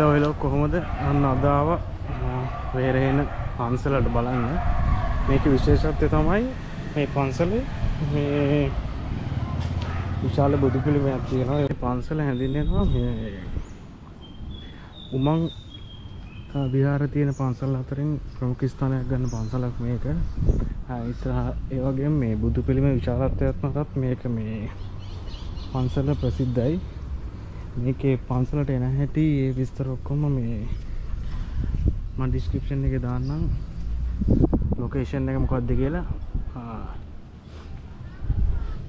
Hello hello කොහොමද? අන්න අදාව වේරහෙන පන්සලට බලන්න. මේක විශේෂත්වය තමයි මේ පන්සලේ මේ විශාල බුදු පිළිමයක් තියෙනවා. ඒ පන්සල හැඳින්වෙනවා මේ උමං විහාර තියෙන පන්සල් අතරින් ප්‍රමුඛ ස්ථානයක් ගන්න පන්සලක් මේක. ඉස්සරහ ඒ වගේම මේ බුදු පිළිම විශාලත්වයක් මතත් මේක මේ පන්සල ප්‍රසිද්ධයි. මේකේ පන්සලට එන හැටි ඒ විස්තර ඔක්කොම මේ මම ඩිස්ක්‍රිප්ෂන් එකේ දාන්නම්. ලොකේෂන් එක මොකක්ද කියලා? ආ,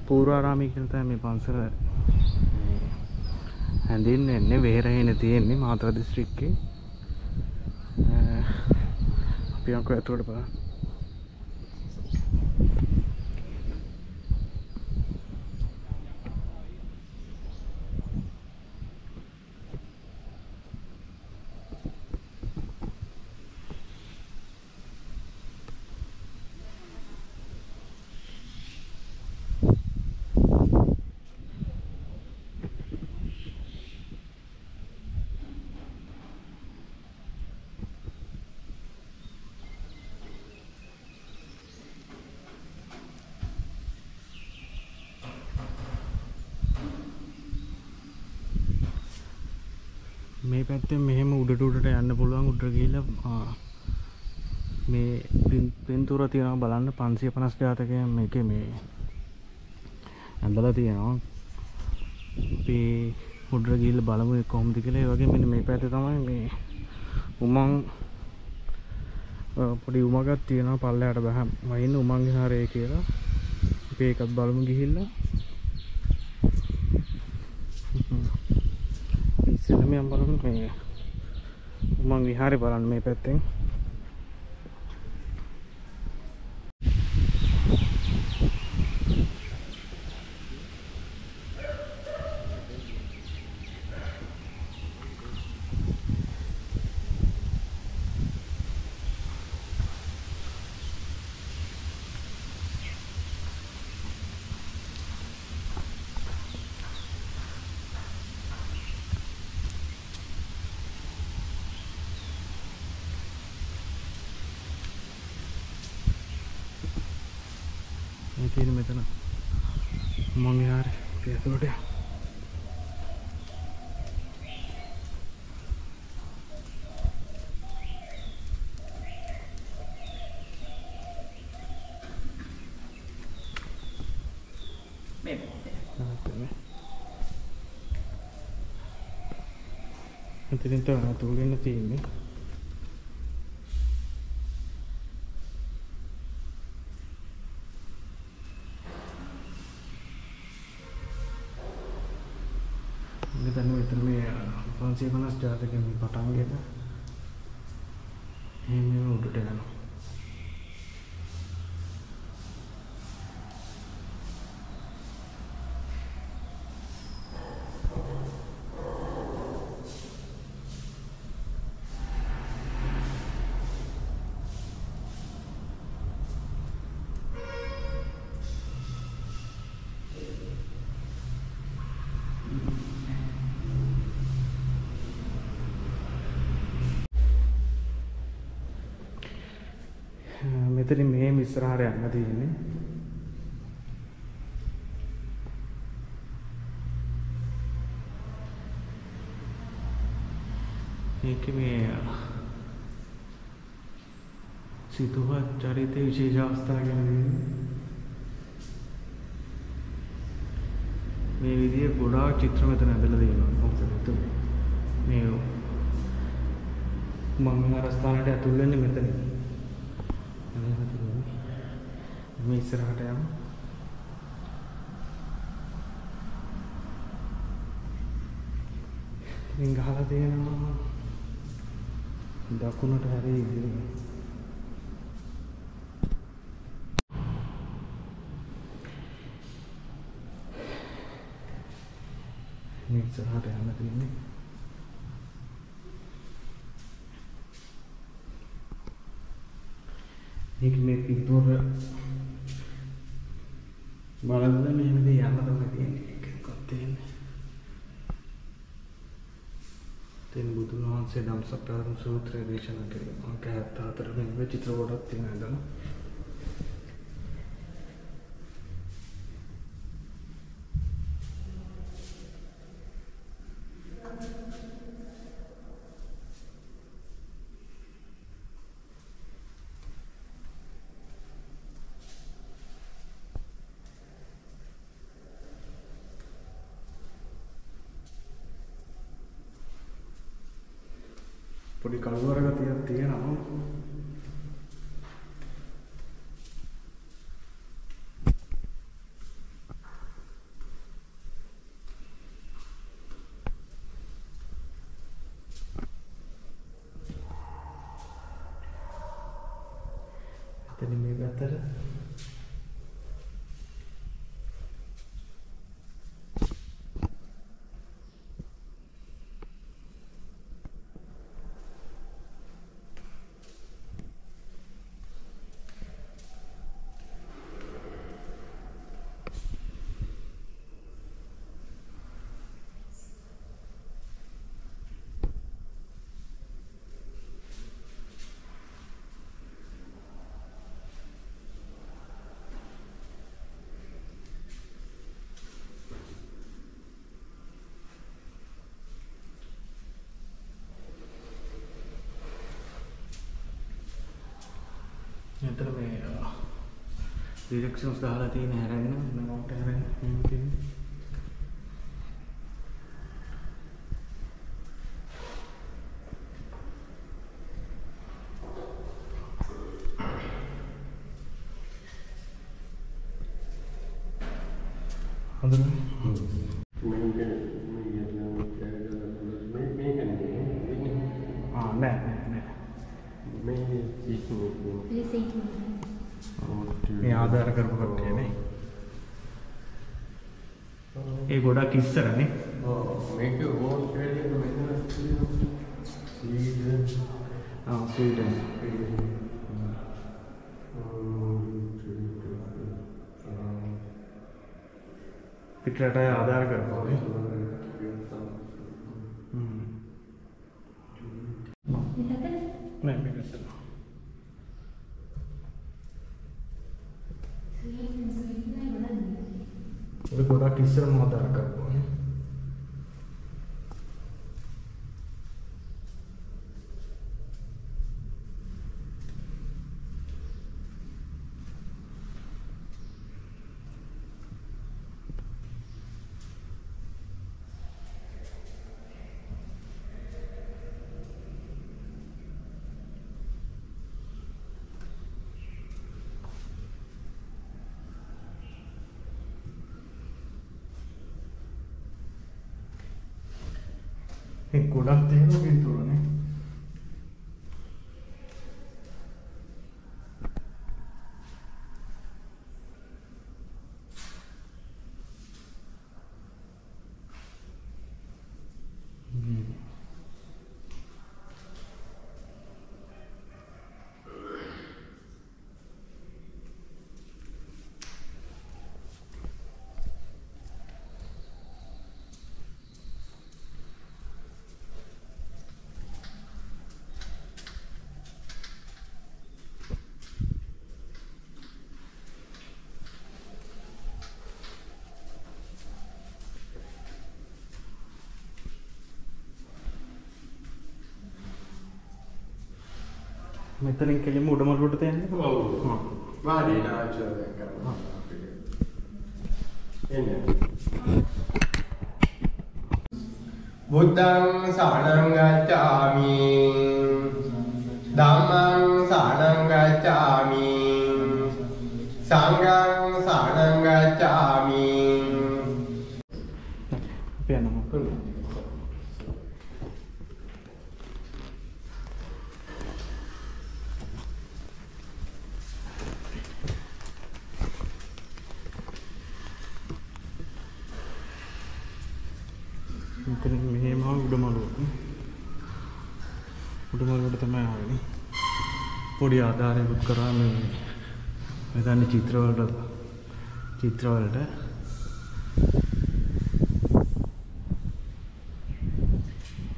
පූර්වාරාමී කියලා තමයි මේ පන්සල හැඳින්වෙන්නේ වෙහෙරහින තියෙන්නේ මාතර දිස්ත්‍රික්කේ අ, අපි යන්කෝ ඇතුළට බලන්න. මේ පැත්තෙන් මෙහෙම උඩට උඩට යන්න පුළුවන් උඩට ගිහිල්ලා ආ, මේ පින්- පින්තූර තියෙනවා බලන්න 550 ජාතකයන් මේකේ මේ ඇඳලා තියෙනවා. අපි උඩට ගිහිල්ලා බලමු ඒක කොහොමද කියලා. ඒ වගේ මෙන්න මේ පැත්තේ තමයි මේ උමං අ, පොඩි උමගක් තියෙනවා පල්ලයට බහ වයින්න උමං විහාරය කියලා. අපි ඒකත් බලමු ගිහිල්ලා. ඉස්සෙල්ලම යම් බලමු මේ උමං විහාරේ බලන්න මේ පැත්තෙන්. මේ තියෙන මෙතන අපි ඇතුළට යමු මේ. එතනින් තමයි අතුල් වෙන්න තියෙන්නේ ජාතකයෙන් මේ පටන් ගෙන එහෙම උඩට යනවා. මෙතනින් මෙහෙම ඉස්සරහට යන්න තියෙන්නේ. මේක මේ සිතුවත් චරිත විශේෂ අවස්ථා ගැන මේ විදිය ගොඩාක් චිත්‍ර මෙතන ඇඳලා තියෙනවා. මොකද මේ මම අරස්ථානට ඇතුල් වෙන්නේ මෙතනින්. අනේ හදින්නේ මේ ඉස්සරහට යමු. ඉතින් ගහලා තියෙනවා. දකුණට හැරී ඉදිරිය මේ ඉස්සරහට යන්න තියෙන්නේ. මේක මේ පිටුර බලන්න මෙහෙම දේ යන්න තමයි තියෙන්නේ. එකක්වත් තියෙන්නේ? තින් බුදුන් වහන්සේ දම්සක් පැවරුම් සූත්‍රය දේශනා කිරීම අංක 74 වෙනි චිත්‍ර කොටක් තියෙන පොඩි කළුවර ගතියක් තියෙනවා. එතන මේ පැත්තට එතන මේ ඩිරෙක්ෂන්ස් දාලා තියෙන හැරෙන්න නෝට් හැරෙන්න මෙහෙම තියෙන්නේ හොඳද ආ නෑ නෑ නෑ මේ ආධාර කරපු කට්ටියනේ ඒ ගොඩක් ඉස්සරනේ. ආ ස්වීඩන් පිටරට අය ආධාර කරපුවා නේ හ්ම් නෑ මේක ඉස්සර ඒක ගොඩක් ඉස්සරම ආධාර කරපුවා නේ ඒ ගොඩක් තියෙනවා පින්තූරනේ මෙතනින් කෙලින්ම උඩමළුවට යන්නේ? බුද්ධං සරණං ගච්ඡාමි. ධම්මං සරණං ගච්ඡාමි. සංඝං සරණං ගච්ඡාමි අපි යනවා මෙතන මෙහෙම උඩමළුව උඩමළුවට තමයි ආවෙන්නේ. පොඩි ආධාරයකුත් කරා මේ මෙතන චිත්‍රවලට චිත්‍රවලට.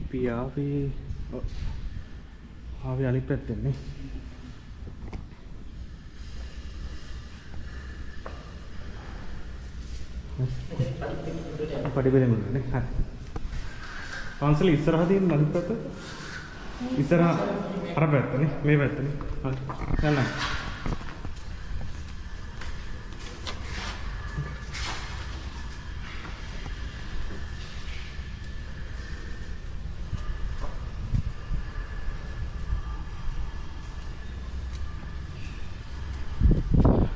අපි ආවේ ඔව්. ආවේ අනිත් පැත්තෙන් නේ. පඩිපෙළෙන් නේ. හරි. පන්සල ඉස්සරහ තියෙන අනිත් පැත්ත? ඉස්සරහ අර පැත්තනේ මේ පැත්තනේ. හරි. යන්න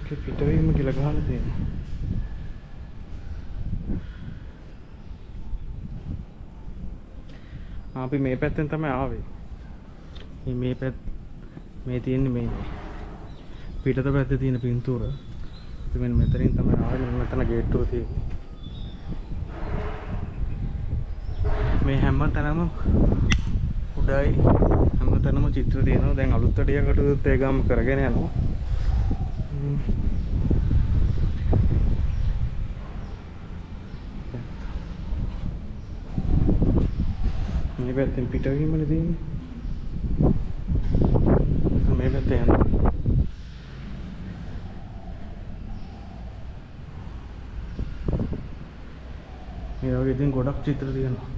ඒකේ පිටවීම කියලා ගහලා තියෙනවා ආ, අපි මේ පැත්තෙන් තමයි ආවේ. මේ මේ පැත් මේ තියෙන්නේ මේ පිටත පැත්තේ තියෙන පින්තූර. අපි මෙන්න මෙතනින් තමයි ආවේ. මෙන්න මෙතන ගේට්ටුව තියෙන්නේ. මේ හැම තැනම උඩයි. හැම තැනම චිත්‍ර තියෙනවා. දැන් අලුත් අඩියකට ඒ ගාම කරගෙන යනවා. පැත්තෙන් පිටවීමනේ තියෙන්නේ. මේ පැත්තේ යන්න. මේ වගේ ඉතින් ගොඩක් චිත්‍ර තියෙනවා.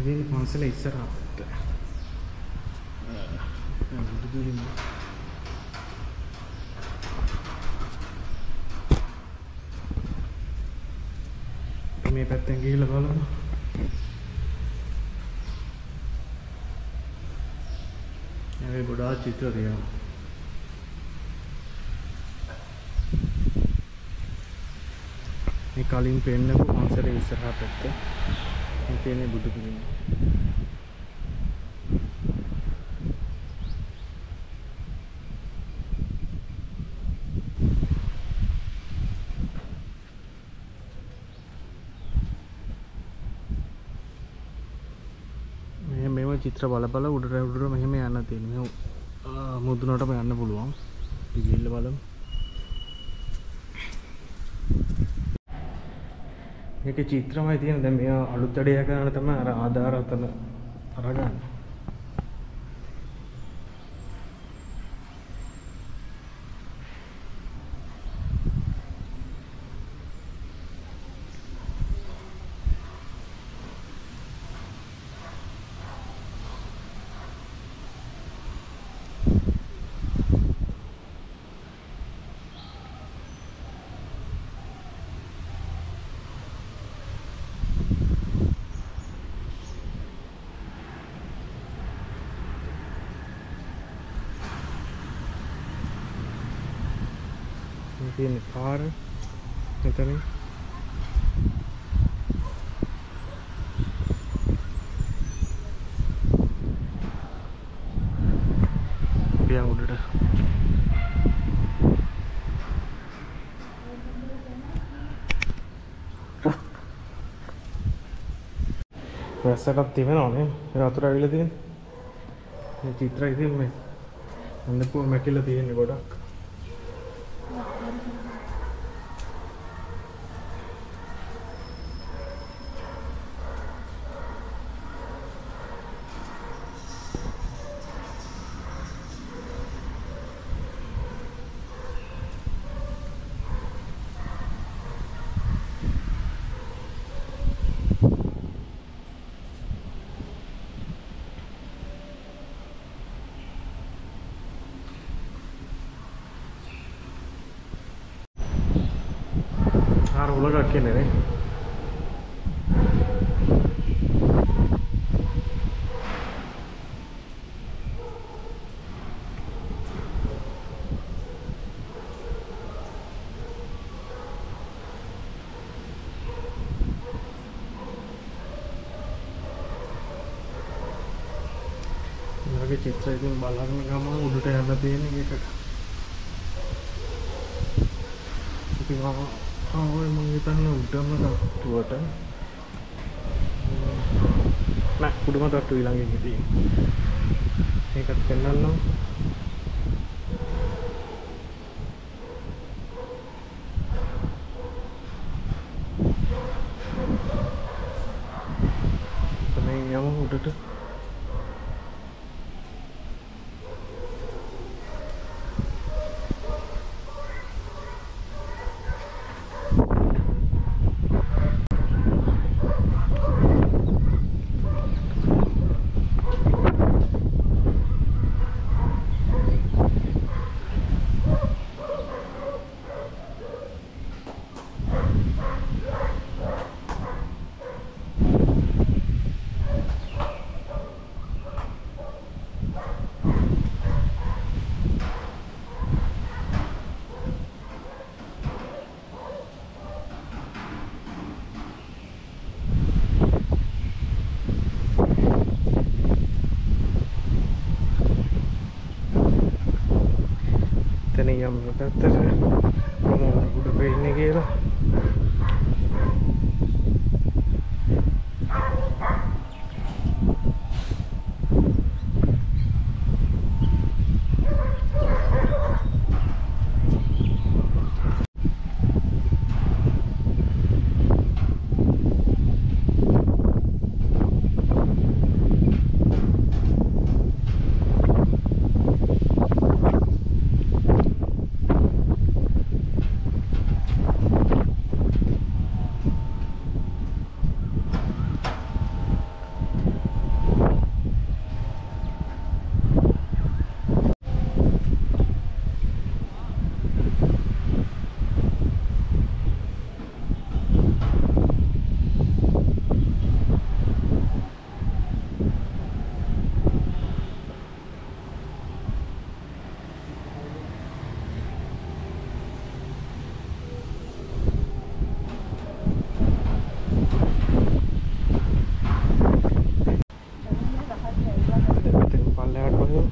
ඉතින් පන්සල ඉස්සරහට. බුදු පිළිම. මේ පැත්තෙන් ගිහිල්ලා බලමු. ඒ ගොඩාක් චිත්‍ර තියෙනවා. මේ කලින් පෙන්නපු පන්සලේ ඉස්සරහා පැත්ත. මේ තියෙන්නේ බුදු පිළිම. මෙහෙම මෙහෙම චිත්‍ර බල බල උඩට උඩට මෙහෙම යන්න තියෙනවා. මෙහෙම ආ, මුදුනටම යන්න පුළුවන්. අපි ගිහිල්ලා බලමු. මේකේ චිත්‍රමයි තියෙන දැන් මෙයා අලුත් අඩිය කරන තමයි අර ආධාර අතන අරගන්න. මේ තියෙන්නේ පාර. මෙතනින්. පියන් උඩට. වැස්සටත් තිබෙනවා නේ ඒ වතුර ඇවිල්ලා තියෙන්නේ. මේ චිත්‍ර ඉතින් මේ. අන්නපුව මැකිලා තියෙන්නේ ගොඩක් ආර උලගක් කියන්නේ නේ. මගේ චිත්‍ර ඉතින් බලන්න ගමන් උඩට යන්න තියෙන එකට ඉතින් මම ආවේ මම හිතන්නේ උඩම තට්ටුවට නෑ උඩම තට්ටුව ළඟින් තියෙන්නේ ඒකත් පෙන්වන්නම් එතනින් යමු උඩට එතන යම් පැත්තට කොහොමද උඩ පෙන්නේ කියලා එතන පල්ලෙහාට බලමු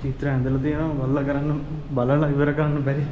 චිත්‍ර ඇඳලා තියෙනවා. බලලා කරන්න බලලා ඉවර කරන්න බැරි.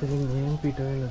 त्याचे नेम पिटवेल